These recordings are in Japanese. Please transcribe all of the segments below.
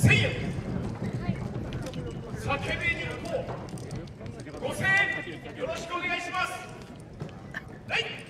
1000円叫びに向こう5000円よろしくお願いしますはい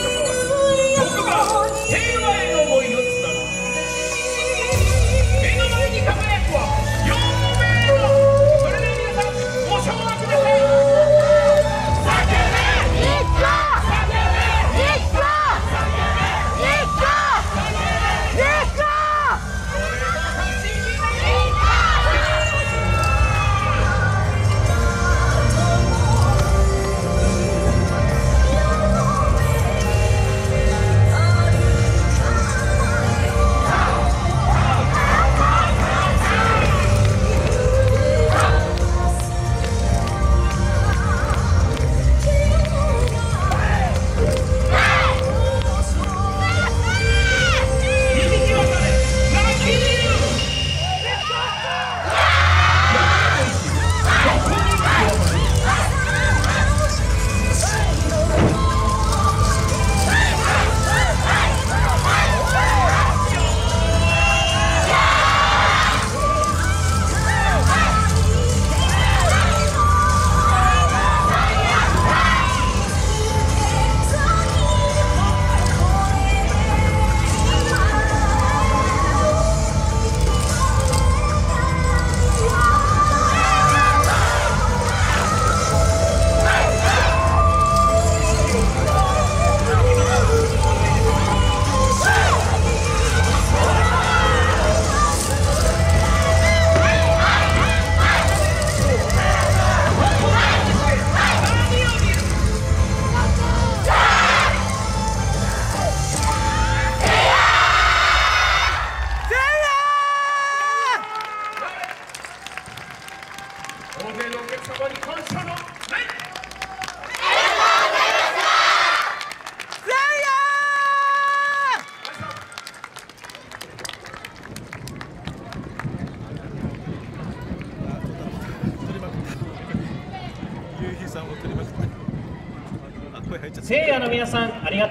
せいやの皆さんありがとうございます